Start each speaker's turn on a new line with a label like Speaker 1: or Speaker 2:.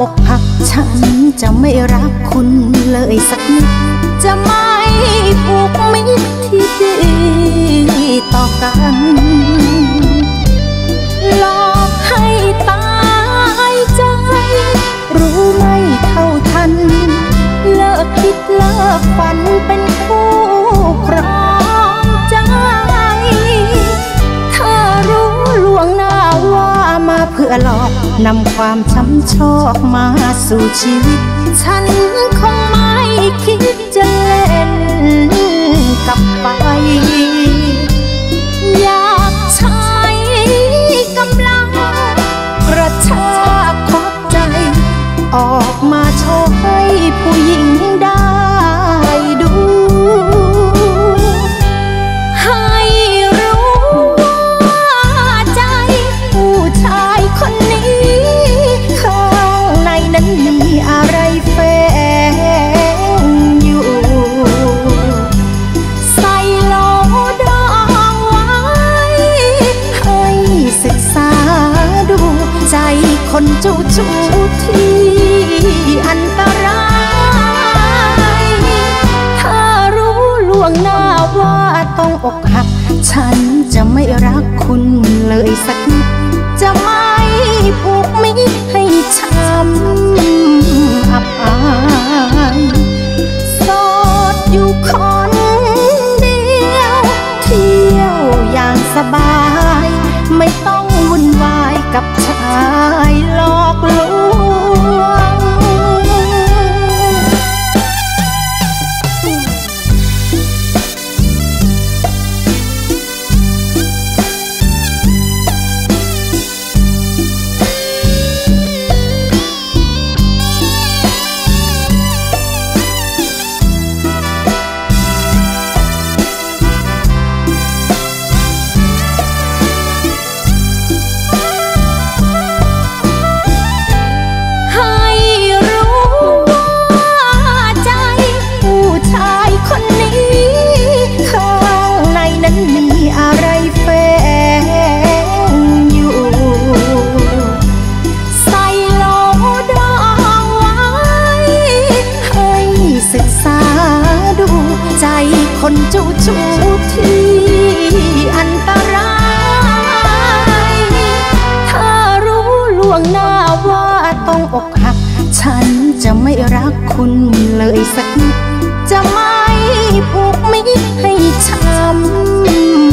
Speaker 1: อกหักฉันจะไม่รักคุณเลยสักนิด จะไม่ผูกมิตรที่ดีต่อกัน อหลอกนำความช้ำชอกมาสู่ชีวิต ฉันคงไม่คิดจะเล่นกับไป อยากใช้กำลังกระชากควักใจ ออกมาโชว์ให้ผู้หญิงได้ คนเจูจูที่อันตรายถ้ารู้ล่วงหน้าว่าต้องอกหัก ฉันจะไม่รักคุณเลยสักนิด จะไม่ผูกมิให้ช้ำอับอายสดอยู่คนเดียว เที่ยวอย่างสบาย ไม่ต้องวุ่นวาย กับชายหลอกลวง คนเจูจูที่อันตรายเธอรู้ล่วงหน้าว่าต้องอกหัก ฉันจะไม่รักคุณเลยสักนิด จะไม่ผูกมิตรให้ช้ำ